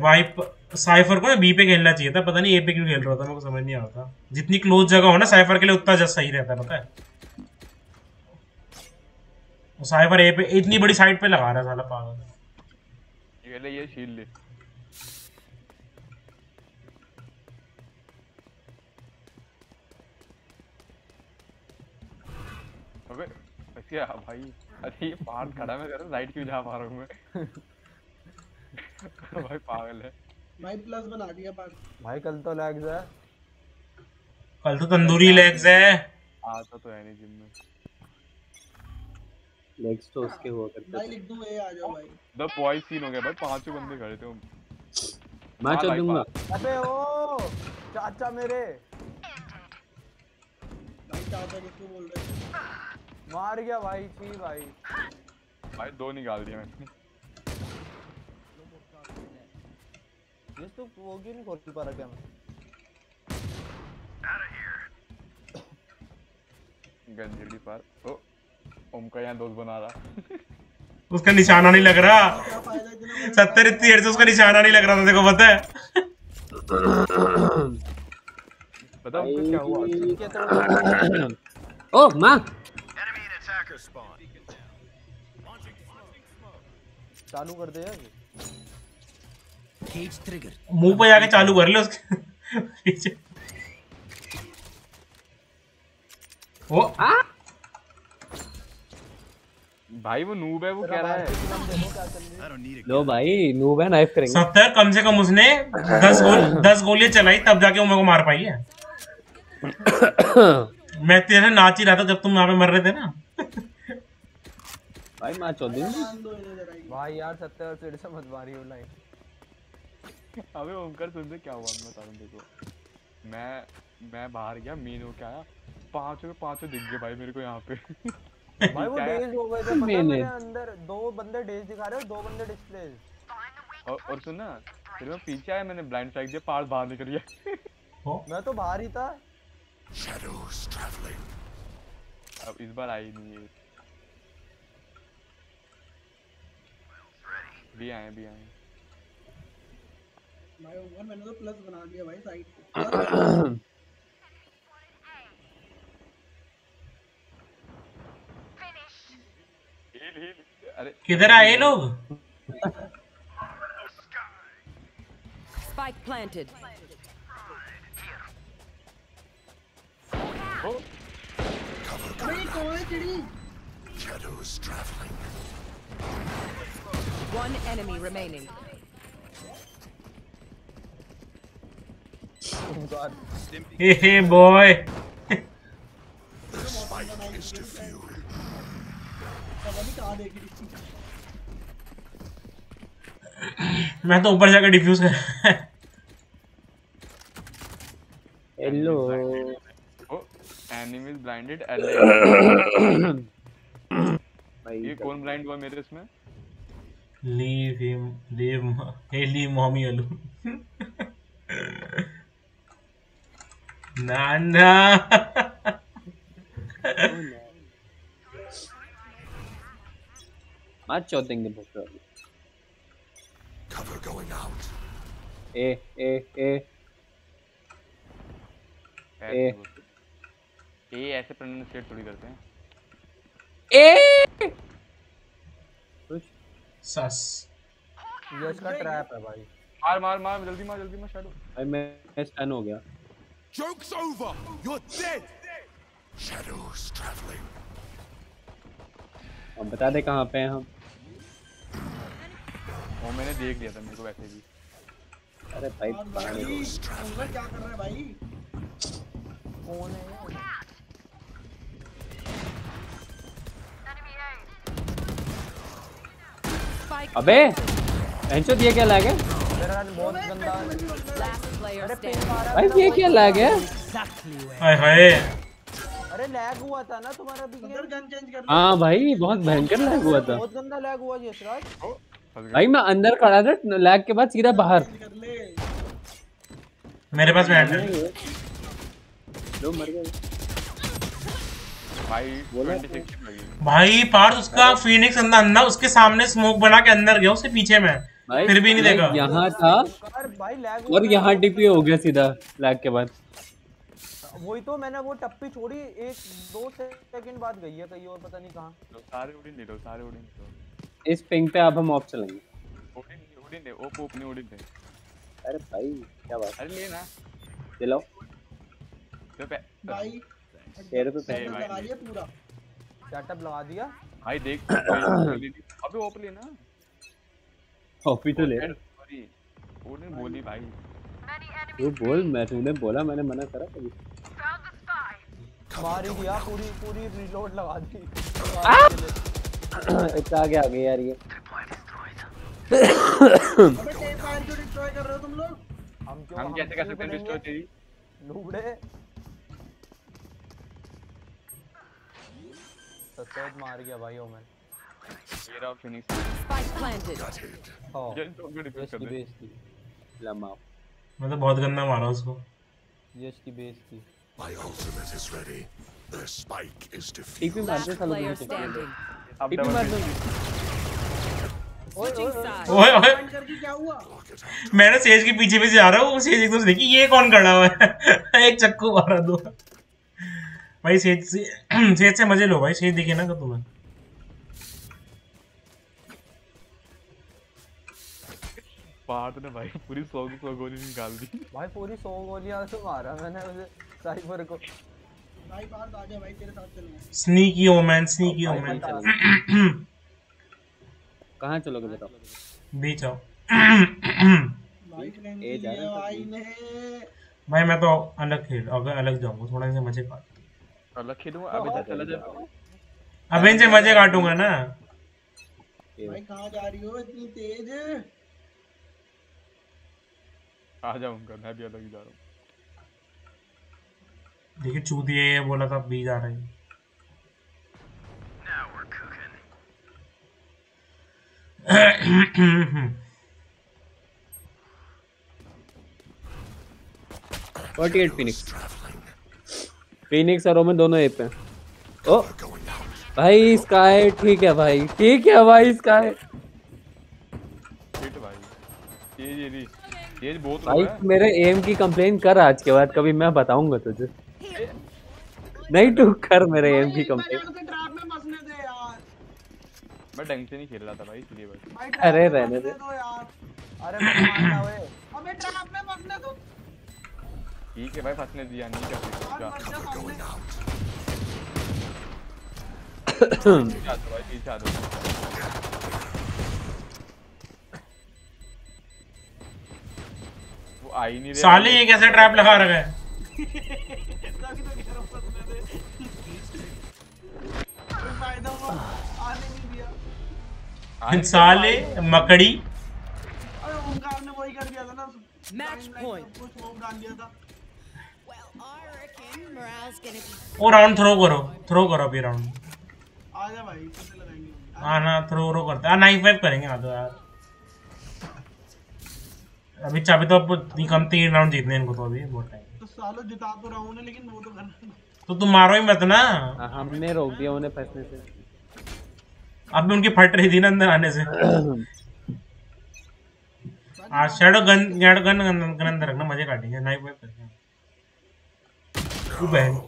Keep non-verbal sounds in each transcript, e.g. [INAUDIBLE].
Wipe, cipher को ना B पे खेलना चाहिए था, पता नहीं ए पे क्यों खेल रहा था को समझ नहीं आता जितनी क्लोज जगह हो ना साइफर के लिए, उतना जस्ट सही रहता है, पता है? साइफर ए पे, इतनी बड़ी साइड पे लगा रहा है साला पागल। ये ले, ये शील्ड ले। अबे, क्या भाई? अरे, ये पहाड़ खड़ा मैं कर रहा राइट क्यों जा पा रहा हूँ मैं? [LAUGHS] भाई पागल है। भाई प्लस बना दिया पास भाई कल तो लैग्स है। कल तो तंदूरी लेग्स है। आता तो है नहीं जिम में। लेग्स तो उसके हुआ करते भाई लिख दूँ ए आ जाओ भाई। द बॉय सीन हो गया। भाई पाँचों बंदे खड़े थे मैं हाँ चल दूँगा। अबे ओ चाचा मेरे। भाई चाचा किसको बोल रहे हैं? मार गया भाई छी भाई। भाई दो निकाल दिया मैंने। जिस तो वो क्यों नहीं खोल पा रहा क्या मैं? गंजेड़ी पार। ओ ओम का यहाँ दोस्त बना रहा। उसका निशाना नहीं लग रहा। सत्तर इतनी देर से उसका निशाना नहीं लग रहा था देखो पता है? पता उनको क्या हुआ ओह माँ। चालू कर दे यार। मुँह पे जाके चालू कर ले उसके। पीछे। ओ भाई वो नूब है वो कह रहा है। लो भाई नूब है नाइफ करेंगे। सत्तर कम से कम उसने दस गोल दस गोलियाँ चलाई तब जाके वो मेरे को मार पाई है। मैं तेरे नाच ही रहा था जब तुम यहाँ पे मर रहे थे ना। भाई माँ चौधरी भाई यार सत्तर सीढ़ी से मत मारी हो लाइन अबे ओमकार सुन क्या हुआ मैं बता रहा हूँ देखो। मैं मैं बाहर गया मीन होके आया। पाँचों के पाँचों दिख गए भाई मेरे को यहाँ पे। [LAUGHS] भाई वो डेज़ हो? गए थे पता है मैंने- मेरे अंदर दो बंदे डेज़ दिखा रहे हो दो बंदे डिस्प्ले और, और सुन ना फिर मैं पीछे आया मैंने ब्लाइंड स्ट्राइक दिया पार बाहर निकल गया। मैं तो बाहर ही था। अब इस बार आई नहीं है। भी आए भी आए। भाई उमर मैंने तो प्लस बना दिया भाई साइड पे हील हील अरे किधर आए लोग Spike planted. ओ अरे ये कौन है चिड़ी One enemy remaining. Hey hey boy पता नहीं कहाँ देख रही थी मैं तो ऊपर जाकर डिफ्यूज कर हेलो ओ एनिमी ब्लाइंडेड एल भाई ये कौन ब्लाइंड हुआ मेरे इसमें? Leave him leave hey leave mommy अलू ना ना माँ चौधरी बहुत ए ए ए ऐसे ए। ए ऐसे प्रोनाउंसिएट थोड़ी करते हैं ए सस ये इसका ट्रैप है भाई मार मार मार जल्दी मार जल्दी मार शैडो भाई मैं स्टन हो गया Joke's over! You're dead! Shadows traveling. अब बता दे कहाँ पे हैं हम वो मैंने देख लिया था मेरे को वैसे भी अरे भाई और पानी भाई उमर क्या कर रहा है भाई कौन है ये? Spike अबे एंचो दिया क्या लैग है मेरा बहुत गंदा भाई ये क्या लैग है? हाय हाय। अरे लैग हुआ था ना तुम्हारा भी गन चेंज कर हाँ भाई बहुत भयंकर लैग हुआ था। बहुत गंदा लैग हुआ ये राज ओ फंस गया भाई मैं अंदर खड़ा था लैग के बाद सीधा बाहर। मेरे पास बैंड लो मर गए। भाई 26 भाई पार्थ उसका फीनिक्स अंदर अंदर उसके सामने स्मोक बना के अंदर गया उसके पीछे में। भाई फिर भी नहीं देखा। यहाँ था कर भाई लैग और यहाँ डीपी हो गया सीधा लैग के बाद। वही तो मैंने वो टप्पी छोड़ी एक दो सेकंड बाद गई है कहीं और पता नहीं कहाँ। लो, सारे उड़ीन ले लो सारे उड़ीन ले इस पिंग पे अब हम ऑफ़ चलेंगे। उड़ीन उड़ीन ले ओप ओप नहीं उड़ीन ले। अरे भाई क्या बात अरे ले ना। दिलाओ तो पे भाई तेरे पे। सही भाई। लगा लिया पूरा। सेटअप लगा दिया। भाई देख अबे ओप ले ना। कॉपी तो ले सॉरी उड़ीन बोली भाई। तू बोल मैं तूने बोला मैंने मना करा कभी। मार ही दिया पूरी पूरी रिलोड लगा दी। इतना आगे आ गए यार ये। अबे टेप फायर क्यों डिस्ट्रॉय कर रहे हो तुम लोग हम क्यों हम कैसे कर सकते हैं डिस्ट्रॉय तेरी? लूबड़े। सफ़ेद मार गया भाई ओमन ये रहा फिनिक्स Spike planted. तो अपने डिफेंस यश कर की दे। बेस थी लम्हा मैं तो बहुत गंदा मारा उसको। यश की बेस थी My ultimate is ready. The spike is दे Last player standing. अब डबल मार दो. ओए ओए क्या हुआ? Lock it मैंने सेज के पीछे पीछे जा रहा हूँ। सेज एकदम से देखी ये कौन खड़ा हुआ है? [LAUGHS] एक चक्कू मारा दो। भाई सेज से [CLEARS THROAT] सेज से मज़े लो भाई। सेज दिखे ना तो तुम्हें बात ने भाई पूरी सौ की सौ गोली निकाल दी भाई पूरी सौ गोलियाँ से मारा मैंने उसे साइबर को भाई बाहर आ जा भाई तेरे साथ चलूँगा स्नीकी ओमैन स्नीकी ओमैन कहाँ चलोगे बताओ बीच आओ भाई ए जा रहा भाई ने भाई मैं तो अलग खेल अगर अलग जाऊँगा थोड़ा से मज़े काट अलग खेलूँगा अबे जा चला जा अब इनसे मज़े काटूँगा ना। भाई कहाँ जा रही हो? इतनी तेज। आ जाऊँगा मैं भी अलग ही जा रहा हूँ। देखिए चूतिए ये बोला था बी जा रहे हैं। फोर्टी एट फिनिक्स फिनिक्स और ओमन दोनों ए पे हैं। ओ. भाई स्काई ठीक है भाई ठीक है भाई स्काई हिट भाई। तेज ये। तेज बहुत भाई मेरे एम की कंप्लेन कर आज के बाद कभी मैं बताऊँगा तुझे। नहीं तू कर मेरे एम की कंप्लेन ट्रैप में फंसने दे यार। मैं ढंग से नहीं खेल रहा था भाई इसलिए बस। भाई अरे रहने दे। यार। अरे मैं मारना वे अबे ट्रैप में फंसने दो। ठीक है भाई फंसने दिया नहीं कर सकता। [COUGHS] भाई पीछे आ जाओ। आ ही नहीं रहे। साले ये कैसे ट्रैप लगा रखा है? तो हूँ आने साले मकड़ी अरे ओमकार ने वही कर दिया था ना Match point. कुछ स्मोक डाल दिया था वो राउंड थ्रो करो थ्रो करो अभी राउंड आ जा भाई लगाएँगे। हाँ थ्रो थ्रो करते हैं। नाइफ वाइफ करेंगे आ जाओ यार। अभी चाबी तो अब तीन कम तीन राउंड जीतने इनको तो अभी बहुत टाइम तो सालों जिता तो रहा हूँ ना लेकिन वो तो करना तो तुम मारो ही मत ना। हाँ, हमने रोक दिया उन्हें फंसने से। अब भी उनकी फट रही थी ना अंदर आने से। आज shadow gun shadow gun gun gun अंदर रखना मज़े काटेंगे नाइफ वाइफ करके तू बहन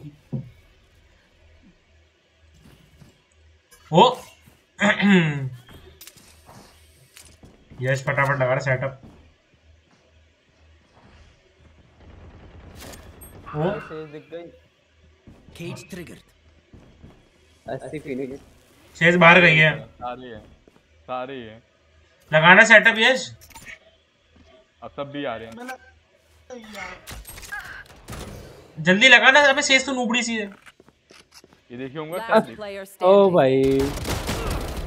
ओ [CLEARS THROAT] यश फटाफट लगा रहा सेटअप दिख गई। शेष बाहर गई है। सारे हैं सारे ही। लगाना सेटअप यश। अब सब भी आ रहे हैं। जल्दी लगाना अबे शेष तो नूबड़ी सी है। ये देखिए होंगे ओ भाई।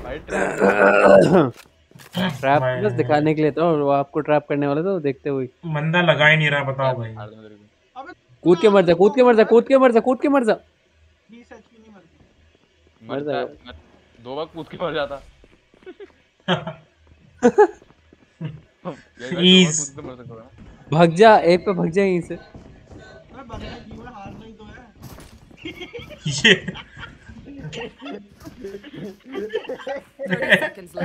भाई ट्रैप ट्रैप बस दिखाने के लिए था और वो आपको ट्रैप करने वाला था देखते हुए। बंदा लगा ही नहीं रहा बताओ भाई। कूद के मर जा कूद के मर जा कूद के मर जा कूद के मर जा। 20 एचपी नहीं मरती मर जा दो बार कूद के मर जाता। [LAUGHS] था भाग जा एक पे भाग जा यहीं से। ही तो है ये 30 seconds [LAUGHS]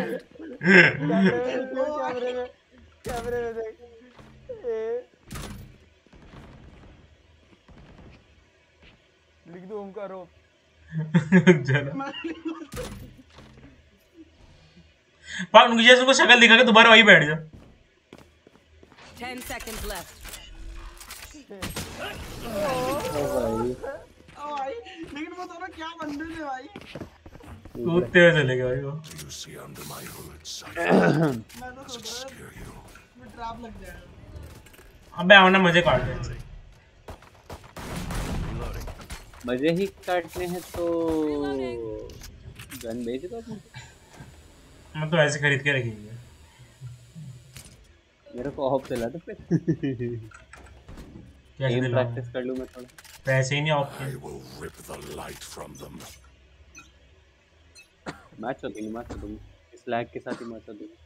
कैमरे में देख, लिख दो ओमकार रो [LAUGHS] जरा। पाक मुझे उसको शक्ल दिखा के दोबारा वहीं बैठ जा। Ten seconds left. ओ भाई ओ भाई लेकिन वो दोनों क्या बंदे थे भाई? कूदते हुए चले गए भाई वो. मैं तो सोच रहा Scare ट्रैप लग जाएगा अबे आओ ना मज़े काट हैं मज़े ही काटने हैं तो गन बेच दो तुम मैं तो ऐसे खरीद के रखी है मेरे को ऑफ़ दिला दो फिर। कैसे गेम प्रैक्टिस कर लूँ मैं थोड़ा। पैसे ही नहीं ऑफ़ किए। Will rip the light from them. Match हो दूँगी मैच हो दूँगी इस लैग के साथ ही मैच हो दूँगी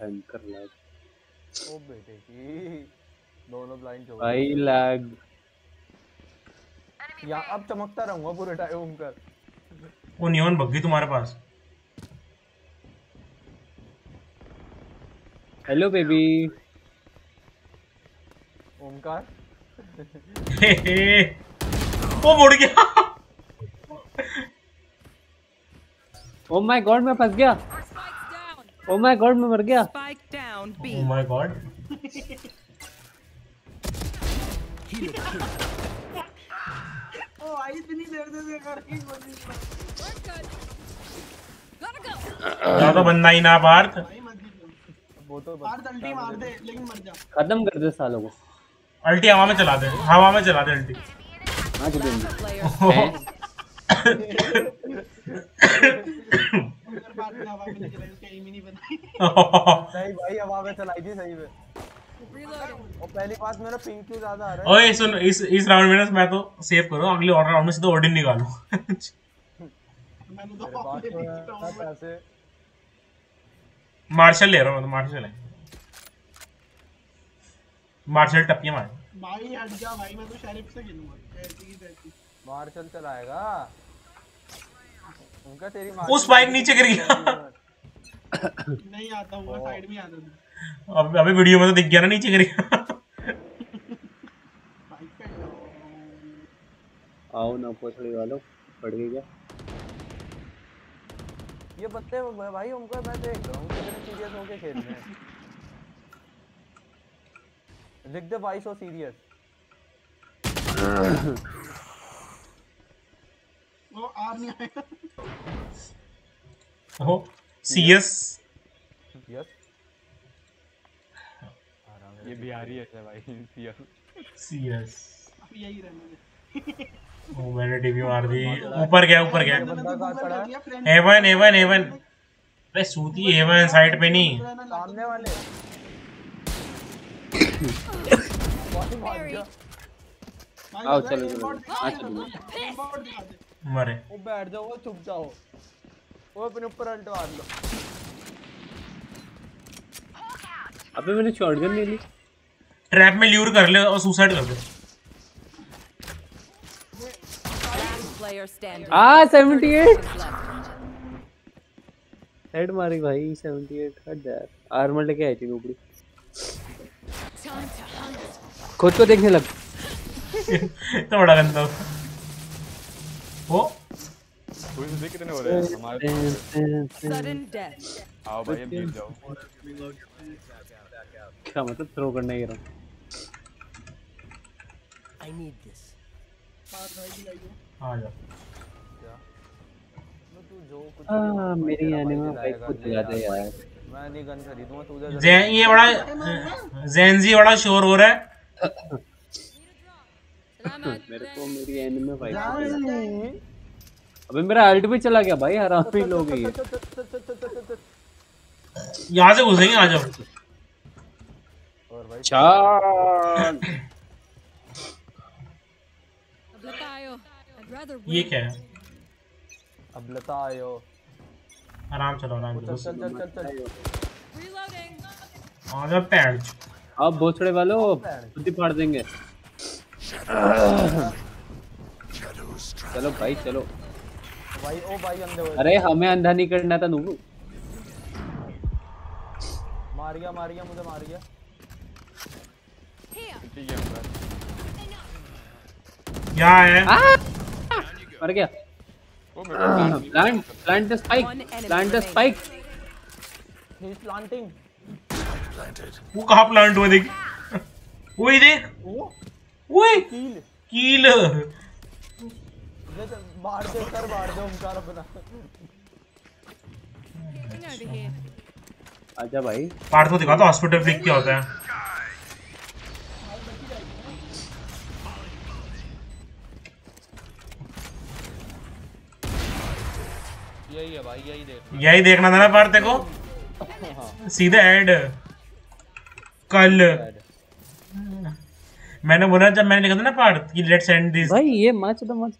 भयंकर लैग ओ बेटे की दोनों ब्लाइंड हो भाई लैग या अब चमकता रहूँगा पूरे टाइम ओमकार वो नियॉन भग गई तुम्हारे पास। Hello baby Omkar? Hey [LAUGHS] hey वो मुड़ गया। ओ माय गॉड मैं फंस गया। ओ माय गॉड मैं मर गया. ओ माय गॉड ज़्यादा बंदा ही ना पार्थ भाई मत जीतो वो तो मार दल्टी मार दे लेकिन मर जा खत्म कर दे सालों को। अल्टी हवा में चला दे हवा में चला दे अल्टी। ही सही भाई हवा में चलाई थी सही में. और पहली बात मेरा पिंक क्यों ज़्यादा आ रहा है। ओए सुन इस इस राउंड में ना मैं तो सेव करो अगले और राउंड में से तो ओडिन निकालो। मार्शल ले रहा हूँ मैं तो मार्शल है मार्शल टप्पियाँ मार। भाई हट जा भाई मैं तो शेरिफ से खेलूँगा। मार्शल चलाएगा? उनका तेरी वो spike नीचे गिर गया। नहीं आता हुआ साइड [LAUGHS] में आता था। अब अबे वीडियो में तो दिख गया ना नीचे गिर गया बाइक पे आओ ना पोछड़ी वालों पड़ गई क्या? ये बत्ते भाई उनको मैं देख रहा हूँ कितने सीरियस होके खेल रहे हैं। लिख दे भाई सो सीरियस वो आर नहीं आएगा ओ सीएस यस ये बिहारी है भाई सीएस सीएस अब यही रहने दे। ओ मैंने टीवी मार दी। ऊपर गया ऊपर गया? हेवन हेवन हेवन अरे सूती हेवन साइड पे नहीं। सामने वाले। आओ चलो चलो। हाँ चलो। मरे वो बैठ जाओ वो चुप जाओ। वो अपने ऊपर अल्ट मार लो। अबे मैंने शॉटगन ले ली। ट्रैप में ल्यूर कर ले और सुसाइड कर दे। आ 78 हेड मारी भाई 78 हट जा यार। आर्मर लेके आई थी ऊपरी। खुद को देखने लग। [LAUGHS] तो बड़ा गंदा वो कोई से देख कितने हो रहे हैं? हमारे Sudden death. आओ भाई अब जीत जाओ। क्या मतलब थ्रो करने गिरा आ जा। तू जो कुछ आ मेरी एनिमे भाई खुद दिला दे यार। मैं नहीं गन खरीदूँगा तू दे जैन ये बड़ा जेनजी बड़ा शोर हो रहा है। मेरे को मेरी एनिमे। अबे मेरा अल्ट भी चला गया भाई हरामी लोग ये। यहाँ से घुसेंगे आ जाओ। और भाई [CLEARS THROAT] ये क्या है? अब लता आयो आराम चलो आराम चलो चल। चल चल चल आ जा पैंट अब भोसड़े वालों बुद्धि फाड़ देंगे। चलो भाई चलो। भाई ओ भाई अंधे हो। अरे हमें अंधा नहीं करना था नूबू। मार गया मार गया मुझे मार गया ठीक है अंदर है। मर गया वो मेरे plant plant the spike plant the spike he is planting वो कहाँ प्लांट हुआ देख? [LAUGHS] वही देख। वो? वही। कील। कील। बाहर दे सर बाहर दे ओमकार अपना। [LAUGHS] आजा भाई। पार्ट को दिखा तो हॉस्पिटल फ्लिक क्या होता है। यही है यही देख यही देखना था ना पार्ट देखो सीधा ऐड। कल। मैंने बोला जब मैंने लिखा था ना पार्ट कि लेट्स एंड दिस भाई, ये मच तो मच